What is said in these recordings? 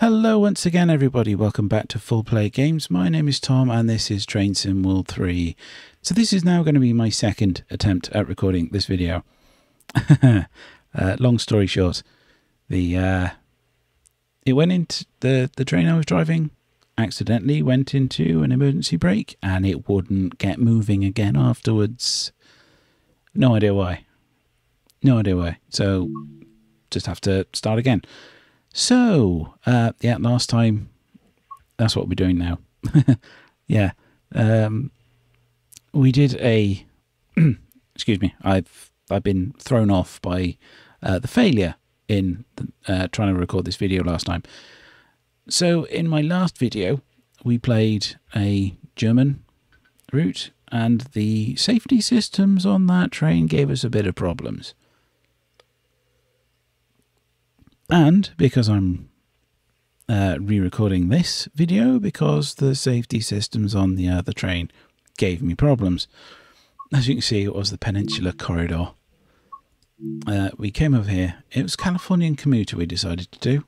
Hello once again everybody, welcome back to Full Play Games. My name is Tom and this is Train Sim World 3. So this is now going to be my second attempt at recording this video. uh, long story short, the uh, it went into the, the train I was driving, accidentally went into an emergency brake and it wouldn't get moving again afterwards. No idea why. No idea why. So just have to start again. So, uh, yeah, last time, that's what we're doing now. yeah. Um, we did a, excuse me, I've, I've been thrown off by uh, the failure in uh, trying to record this video last time. So, in my last video, we played a German route, and the safety systems on that train gave us a bit of problems. And because I'm uh, re-recording this video because the safety systems on the other train gave me problems. As you can see, it was the Peninsula Corridor. Uh, we came over here. It was Californian commuter we decided to do.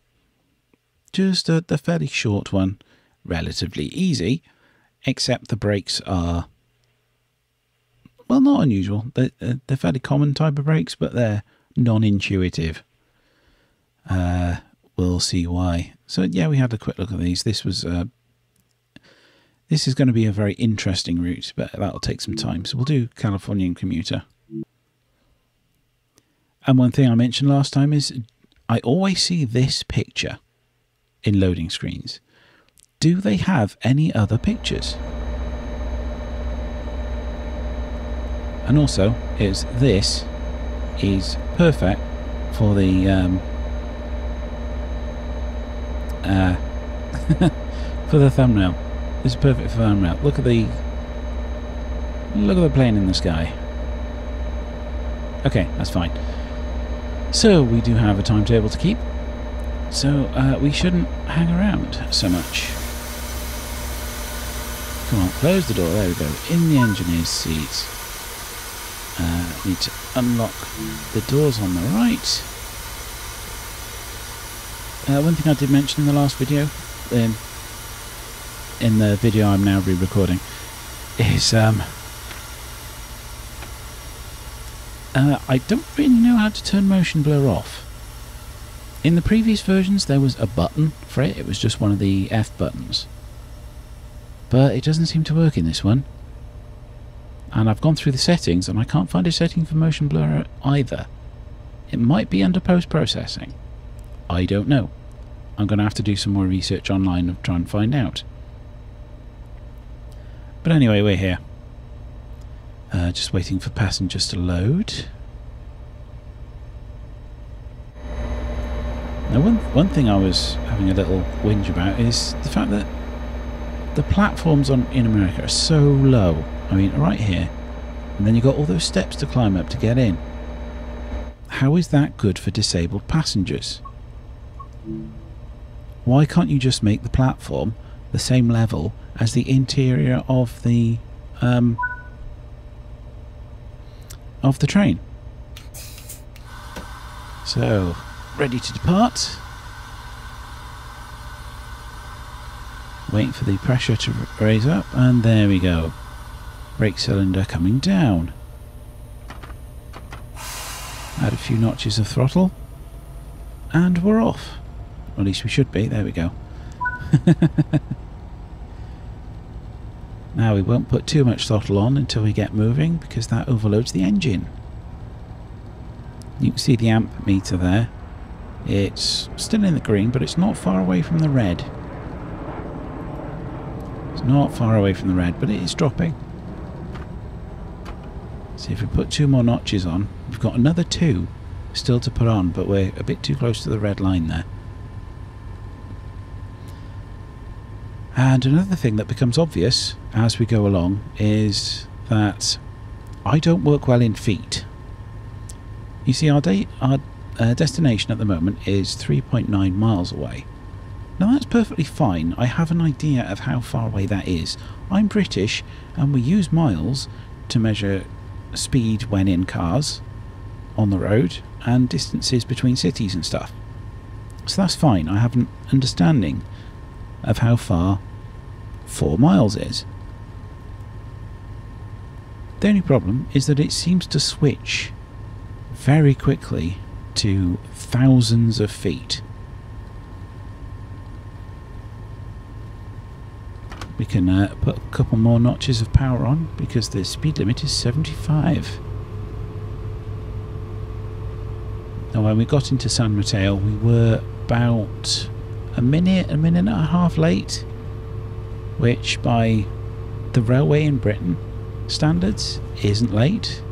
Just a, a fairly short one, relatively easy, except the brakes are, well, not unusual. They're, they're fairly common type of brakes, but they're non-intuitive. Uh, we'll see why. So yeah, we had a quick look at these. This was uh, this is going to be a very interesting route, but that'll take some time. So we'll do Californian commuter. And one thing I mentioned last time is I always see this picture in loading screens. Do they have any other pictures? And also, is this is perfect for the um, uh, for the thumbnail. This is perfect thumbnail. Look at the look at the plane in the sky. Okay, that's fine. So we do have a timetable to keep. So uh, we shouldn't hang around so much. Come on, close the door. There we go. In the engineer's seat. Uh, need to unlock the doors on the right. Uh, one thing I did mention in the last video, um, in the video I'm now re-recording, is um, uh, I don't really know how to turn motion blur off. In the previous versions there was a button for it, it was just one of the F buttons. But it doesn't seem to work in this one. And I've gone through the settings and I can't find a setting for motion blur either. It might be under post-processing. I don't know. I'm going to have to do some more research online and try and find out. But anyway, we're here. Uh, just waiting for passengers to load. Now, one, one thing I was having a little whinge about is the fact that the platforms on in America are so low. I mean, right here. And then you've got all those steps to climb up to get in. How is that good for disabled passengers? Why can't you just make the platform the same level as the interior of the um, of the train? So, ready to depart. Waiting for the pressure to raise up, and there we go. Brake cylinder coming down. Add a few notches of throttle, and we're off at least we should be. There we go. now we won't put too much throttle on until we get moving because that overloads the engine. You can see the amp meter there. It's still in the green, but it's not far away from the red. It's not far away from the red, but it is dropping. See if we put two more notches on. We've got another two still to put on, but we're a bit too close to the red line there. And another thing that becomes obvious as we go along is that I don't work well in feet. You see, our, our uh, destination at the moment is 3.9 miles away. Now that's perfectly fine. I have an idea of how far away that is. I'm British and we use miles to measure speed when in cars on the road and distances between cities and stuff. So that's fine. I have an understanding of how far four miles is. The only problem is that it seems to switch very quickly to thousands of feet. We can uh, put a couple more notches of power on because the speed limit is 75. Now when we got into San Mateo we were about a minute, a minute and a half late which by the railway in Britain standards isn't late.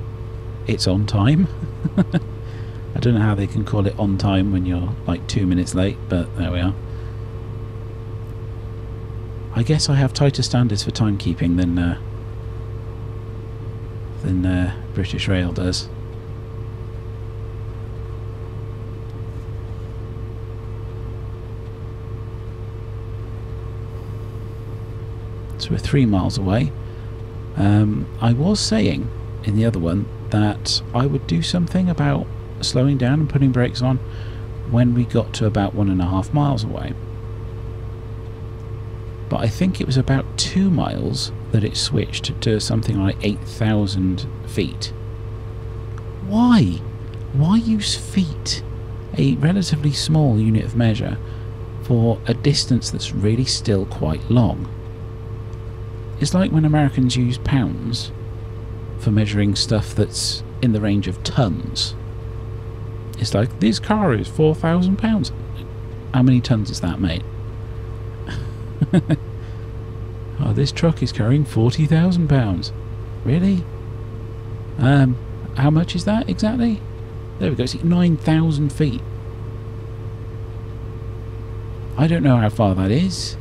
It's on time. I don't know how they can call it on time when you're like two minutes late, but there we are. I guess I have tighter standards for timekeeping than uh, than uh, British Rail does. So we're three miles away. Um, I was saying in the other one that I would do something about slowing down and putting brakes on when we got to about one and a half miles away. But I think it was about two miles that it switched to something like 8,000 feet. Why? Why use feet, a relatively small unit of measure, for a distance that's really still quite long? It's like when Americans use pounds for measuring stuff that's in the range of tons. It's like, this car is 4,000 pounds. How many tons is that, mate? oh, this truck is carrying 40,000 pounds. Really? Um, how much is that exactly? There we go, see, 9,000 feet. I don't know how far that is.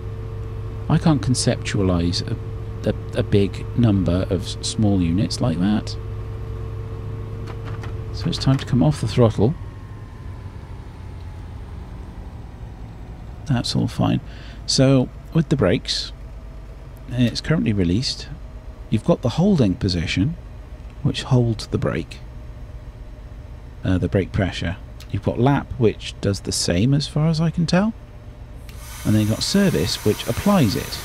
I can't conceptualise a a, a big number of small units like that. So it's time to come off the throttle. That's all fine. So with the brakes, it's currently released. You've got the holding position, which holds the brake, uh, the brake pressure. You've got lap, which does the same as far as I can tell. And then you've got service, which applies it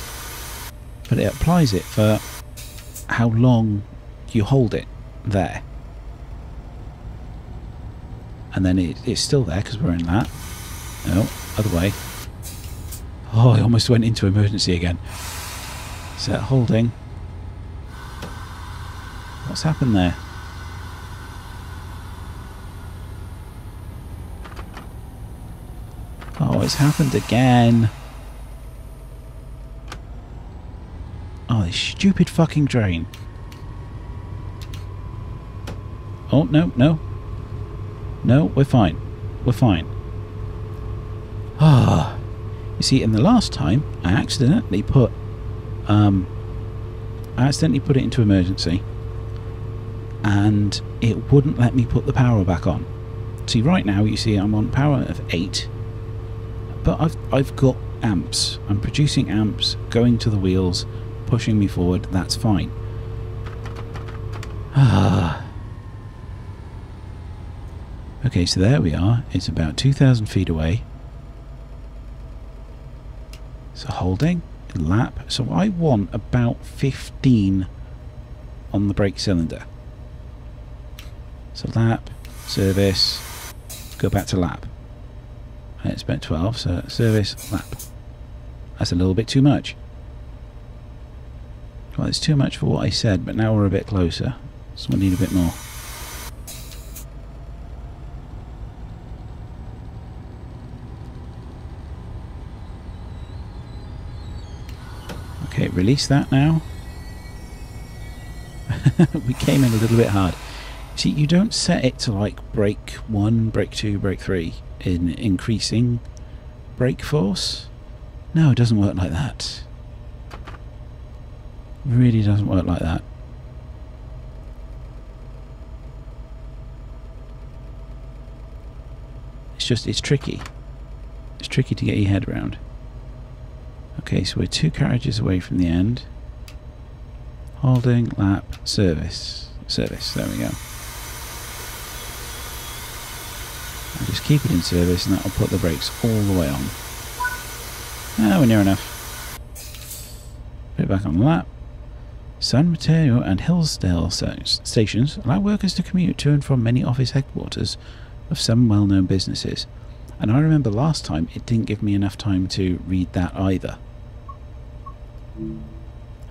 but it applies it for how long you hold it there. And then it, it's still there because we're in that. No, other way. Oh, I almost went into emergency again. Set holding. What's happened there? Oh, it's happened again. This stupid fucking drain. Oh, no, no. No, we're fine. We're fine. Ah. You see, in the last time, I accidentally put... Um, I accidentally put it into emergency. And it wouldn't let me put the power back on. See, right now, you see I'm on power of 8. But I've, I've got amps. I'm producing amps going to the wheels pushing me forward, that's fine. Ah. okay, so there we are. It's about 2,000 feet away. So holding, lap. So I want about 15 on the brake cylinder. So lap, service, go back to lap. And it's about 12, so service, lap. That's a little bit too much. Well, it's too much for what I said, but now we're a bit closer. So we need a bit more. Okay, release that now. we came in a little bit hard. See, you don't set it to like brake 1, brake 2, brake 3 in increasing brake force. No, it doesn't work like that. Really doesn't work like that. It's just, it's tricky. It's tricky to get your head around. Okay, so we're two carriages away from the end. Holding, lap, service. Service, there we go. Just keep it in service and that'll put the brakes all the way on. Ah, we're near enough. Put it back on the lap. San Mateo and Hillsdale stations allow workers to commute to and from many office headquarters of some well-known businesses. And I remember last time it didn't give me enough time to read that either.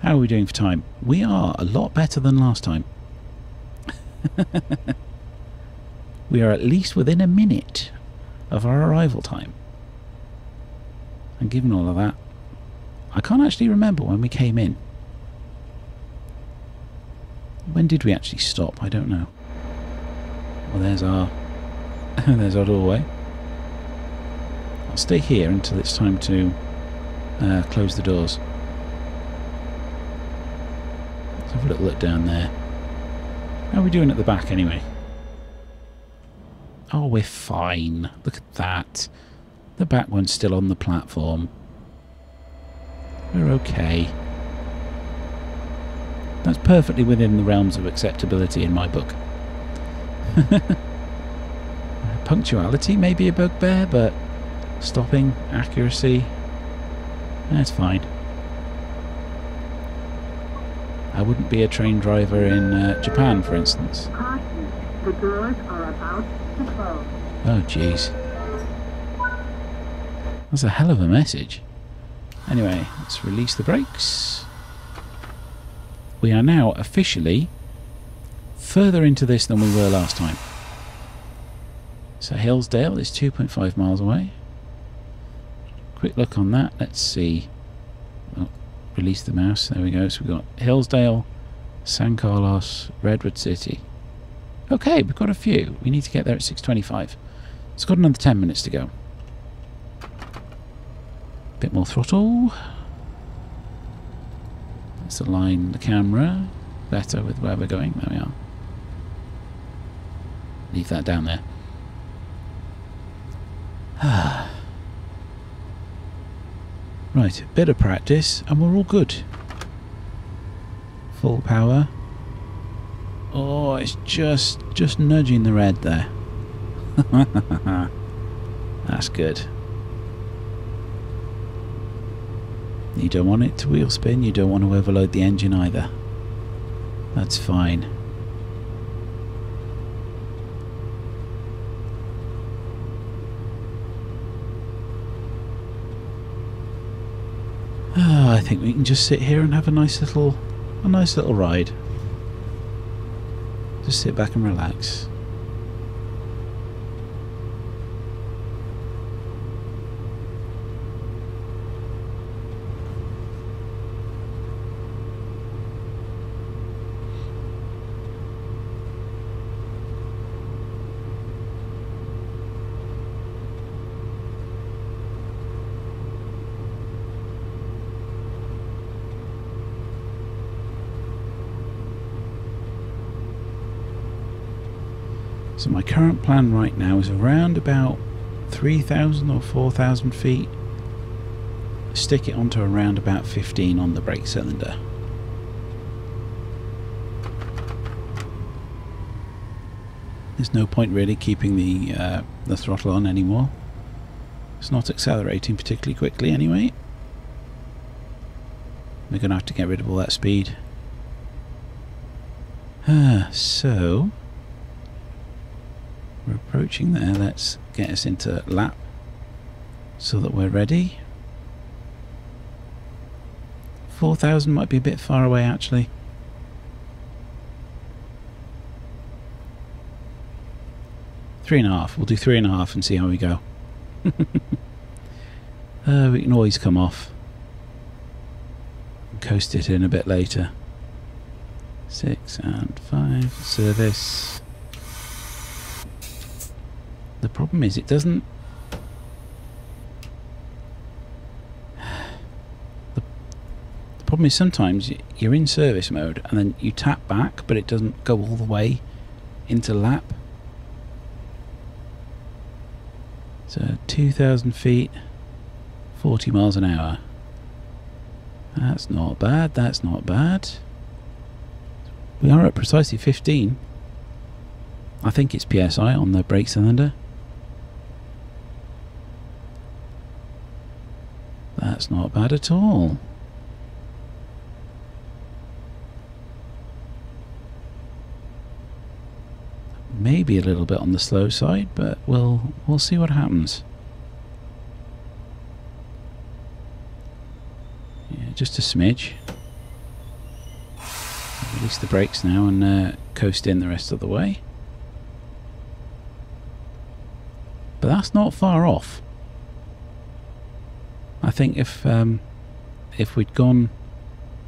How are we doing for time? We are a lot better than last time. we are at least within a minute of our arrival time. And given all of that, I can't actually remember when we came in. When did we actually stop? I don't know. Well, there's our there's our doorway. I'll stay here until it's time to uh, close the doors. Let's have a little look down there. How are we doing at the back anyway? Oh, we're fine. Look at that. The back one's still on the platform. We're okay. That's perfectly within the realms of acceptability in my book. Punctuality may be a bugbear, but stopping, accuracy, that's fine. I wouldn't be a train driver in uh, Japan, for instance. Oh, jeez. That's a hell of a message. Anyway, let's release the brakes. We are now officially further into this than we were last time. So Hillsdale is 2.5 miles away. Quick look on that. Let's see. Oh, release the mouse. There we go. So we've got Hillsdale, San Carlos, Redwood City. Okay, we've got a few. We need to get there at 6.25. It's got another 10 minutes to go. Bit more throttle. Align the camera better with where we're going. There we are. Leave that down there. right, bit of practice and we're all good. Full power. Oh, it's just just nudging the red there. That's good. You don't want it to wheel spin, you don't want to overload the engine either. That's fine. Oh, I think we can just sit here and have a nice little a nice little ride. Just sit back and relax. So my current plan right now is around about 3,000 or 4,000 feet. Stick it onto around about 15 on the brake cylinder. There's no point really keeping the uh, the throttle on anymore. It's not accelerating particularly quickly anyway. We're going to have to get rid of all that speed. Ah, so approaching there. Let's get us into lap so that we're ready. 4,000 might be a bit far away actually. Three and a half. We'll do three and a half and see how we go. uh, we can always come off. Coast it in a bit later. Six and five. Service. The problem is it doesn't... The, problem is sometimes you're in service mode and then you tap back but it doesn't go all the way into lap. So 2,000 feet, 40 miles an hour. That's not bad, that's not bad. We are at precisely 15. I think it's PSI on the brake cylinder. That's not bad at all. Maybe a little bit on the slow side, but we'll we'll see what happens. Yeah, just a smidge. Release the brakes now and uh, coast in the rest of the way. But that's not far off. I think if um, if we'd gone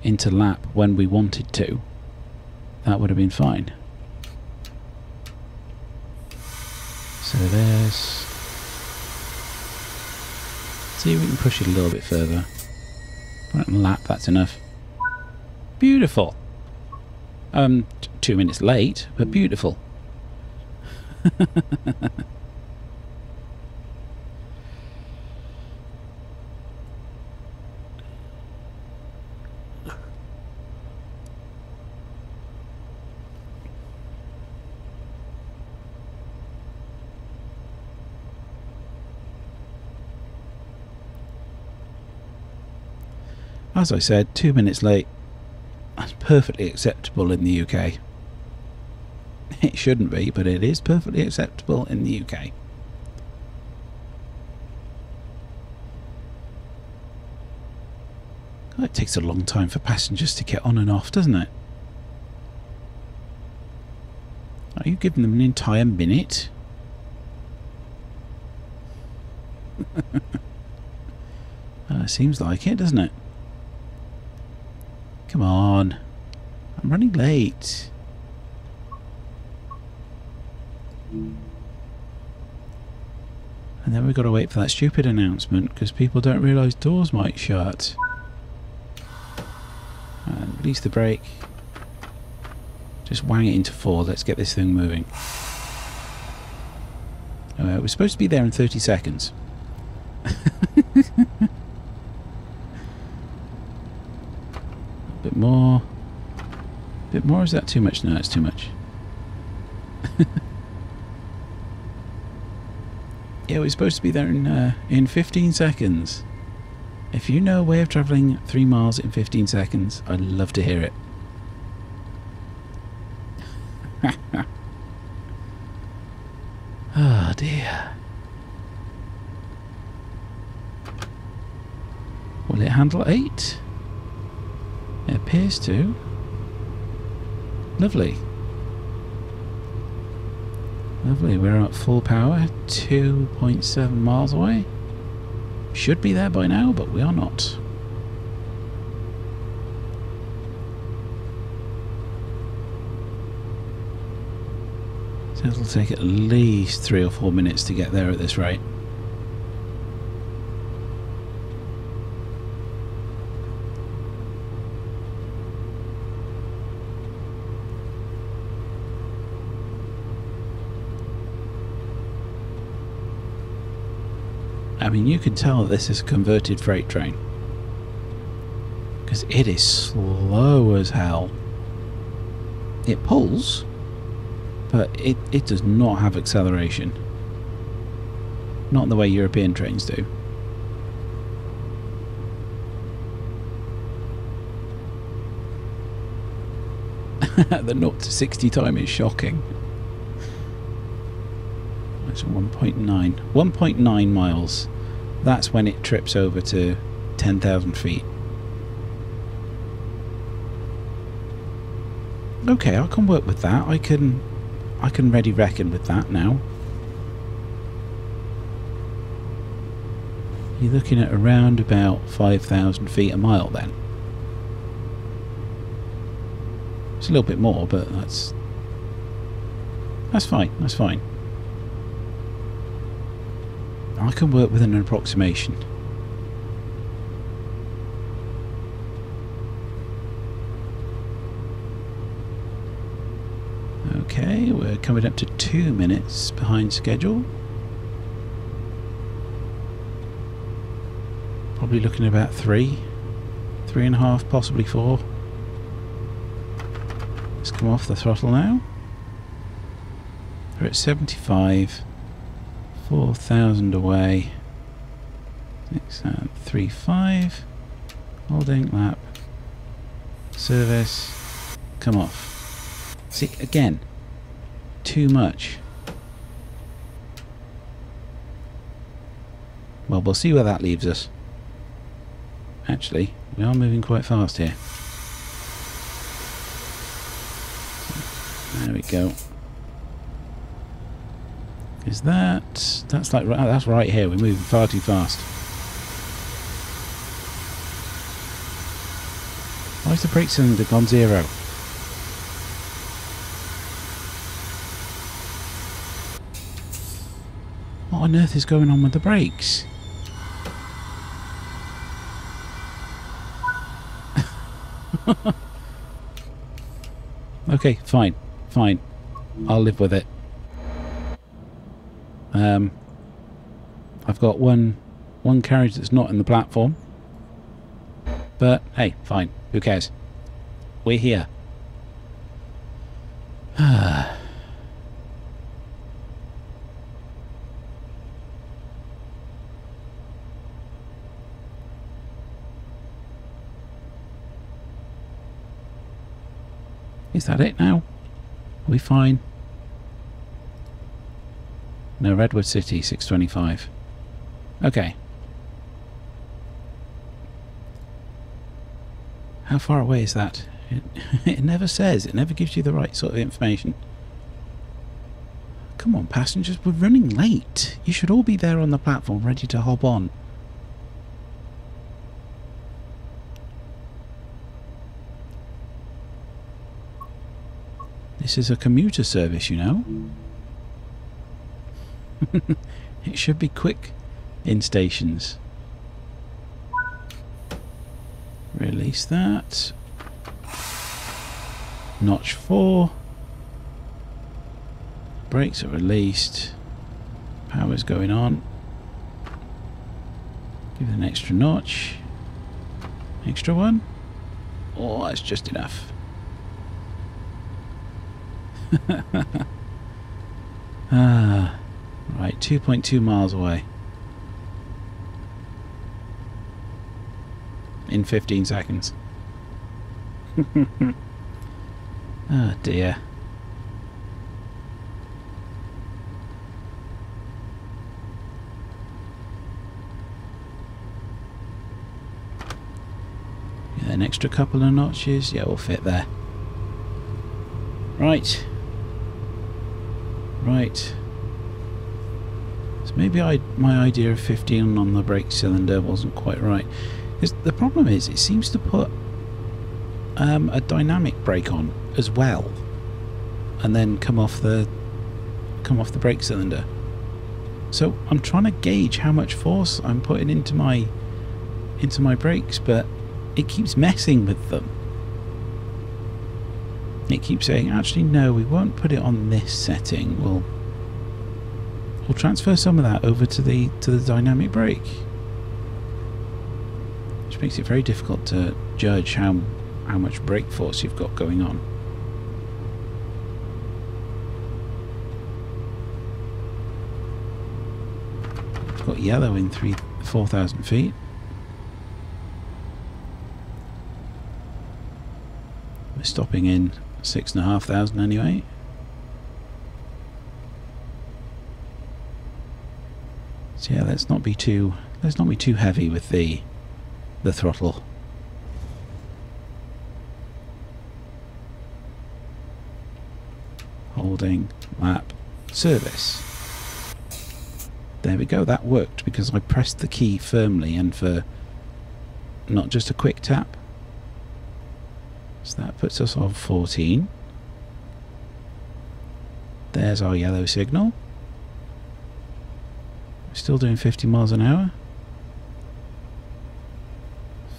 into lap when we wanted to, that would have been fine. So there's... See if we can push it a little bit further. Right lap, that's enough. Beautiful. Um, two minutes late, but beautiful. As I said, two minutes late. That's perfectly acceptable in the UK. It shouldn't be, but it is perfectly acceptable in the UK. it takes a long time for passengers to get on and off, doesn't it? Are you giving them an entire minute? uh, seems like it, doesn't it? Come on. I'm running late. And then we've got to wait for that stupid announcement because people don't realise doors might shut. And release the brake. Just wang it into four. Let's get this thing moving. Uh, we're supposed to be there in 30 seconds. bit more. A bit more, is that too much? No, it's too much. yeah, we're supposed to be there in, uh, in 15 seconds. If you know a way of travelling 3 miles in 15 seconds, I'd love to hear it. oh dear. Will it handle 8? Appears to. Lovely. Lovely, we're at full power, 2.7 miles away. Should be there by now, but we are not. So it'll take at least three or four minutes to get there at this rate. I mean, you can tell this is a converted freight train. Because it is slow as hell. It pulls, but it, it does not have acceleration. Not the way European trains do. the 0 to 60 time is shocking. That's 1.9. 1.9 miles that's when it trips over to 10,000 feet. Okay, I can work with that. I can I can ready reckon with that now. You're looking at around about 5,000 feet a mile then. It's a little bit more, but that's that's fine. That's fine. I can work with an approximation. Okay, we're coming up to two minutes behind schedule. Probably looking about three, three and a half, possibly four. Let's come off the throttle now. We're at 75. 4,000 away. Six and uh, three five. Holding lap. Service. Come off. See again. Too much. Well, we'll see where that leaves us. Actually, we are moving quite fast here. There we go. Is that... That's like... That's right here. We're moving far too fast. Why's the brake cylinder gone zero? What on earth is going on with the brakes? okay, fine. Fine. I'll live with it. Um, I've got one one carriage that's not in the platform. But hey, fine. Who cares? We're here. Is that it now? Are we fine? No, Redwood City, 625. Okay. How far away is that? It, it never says. It never gives you the right sort of information. Come on, passengers, we're running late. You should all be there on the platform ready to hop on. This is a commuter service, you know. it should be quick in stations. Release that. Notch 4. Brakes are released. Power's going on. Give it an extra notch. Extra one. Oh, that's just enough. ah, right, 2.2 miles away. In 15 seconds. oh dear. Yeah, an extra couple of notches. Yeah, we'll fit there. Right. Right. Maybe I my idea of 15 on the brake cylinder wasn't quite right. the problem is, it seems to put um, a dynamic brake on as well, and then come off the come off the brake cylinder. So I'm trying to gauge how much force I'm putting into my into my brakes, but it keeps messing with them. It keeps saying, actually, no, we won't put it on this setting. We'll we'll transfer some of that over to the to the dynamic brake, which makes it very difficult to judge how how much brake force you've got going on. Got yellow in three four thousand feet. We're stopping in six and a half thousand anyway. So yeah, let's not be too let's not be too heavy with the the throttle. Holding lap service. There we go, that worked because I pressed the key firmly and for not just a quick tap. So that puts us on 14. There's our yellow signal. Still doing 50 miles an hour.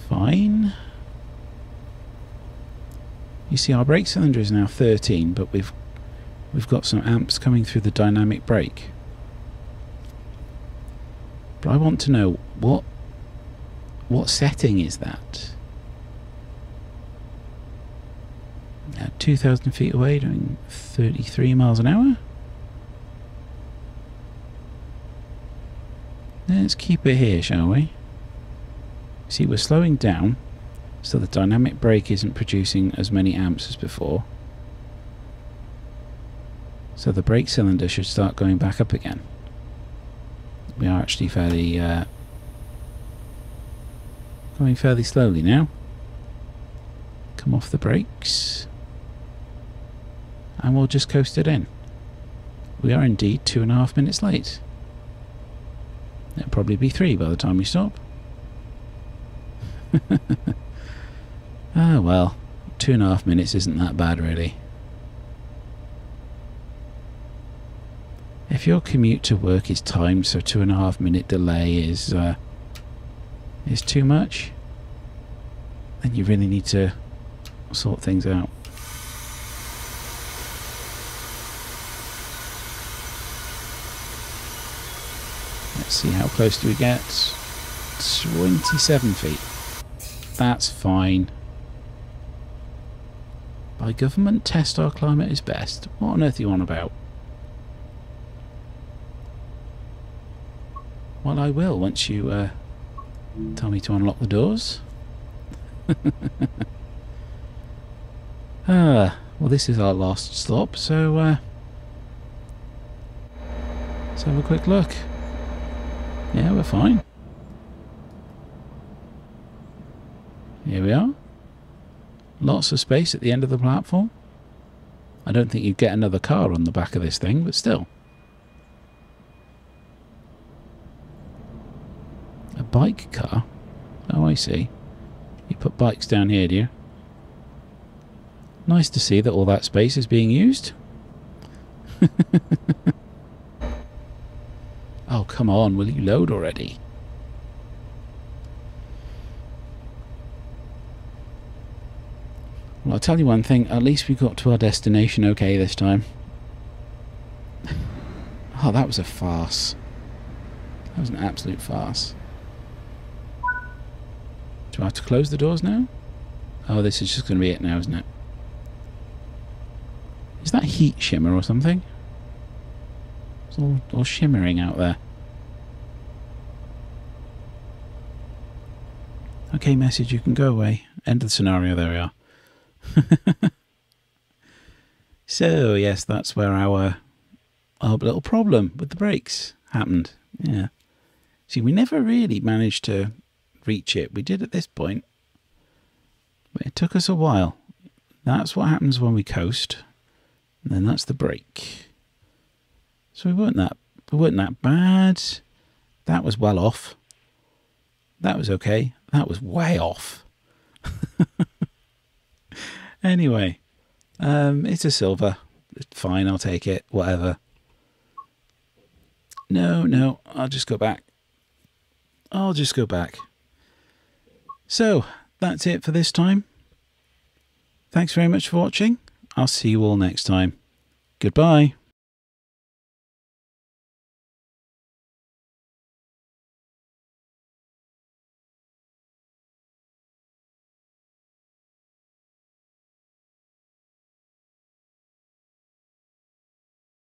Fine. You see our brake cylinder is now 13, but we've we've got some amps coming through the dynamic brake. But I want to know what what setting is that? At 2,000 feet away, doing 33 miles an hour. Let's keep it here, shall we? See, we're slowing down, so the dynamic brake isn't producing as many amps as before. So the brake cylinder should start going back up again. We are actually fairly uh, going fairly slowly now. Come off the brakes. And we'll just coast it in. We are indeed two and a half minutes late. It'll probably be three by the time we stop. ah well, two and a half minutes isn't that bad really. If your commute to work is timed so two and a half minute delay is uh, is too much, then you really need to sort things out. Let's see how close do we get. 27 feet. That's fine. By government test our climate is best. What on earth are you on about? Well, I will once you uh, tell me to unlock the doors. ah, well this is our last stop, so uh, let's have a quick look. Yeah, we're fine. Here we are. Lots of space at the end of the platform. I don't think you'd get another car on the back of this thing, but still. A bike car? Oh, I see. You put bikes down here, do you? Nice to see that all that space is being used. oh, come on, will you load already? Well, I'll tell you one thing, at least we got to our destination okay this time. oh, that was a farce. That was an absolute farce. Do I have to close the doors now? Oh, this is just going to be it now, isn't it? Is that heat shimmer or something? It's all, all shimmering out there. Okay, message, you can go away. End of the scenario, there we are. so, yes, that's where our, our little problem with the brakes happened. Yeah. See, we never really managed to reach it. We did at this point, but it took us a while. That's what happens when we coast. And then that's the brake. So we weren't that we weren't that bad. That was well off. That was okay. That was way off. anyway, um, it's a silver. Fine, I'll take it. Whatever. No, no, I'll just go back. I'll just go back. So, that's it for this time. Thanks very much for watching. I'll see you all next time. Goodbye.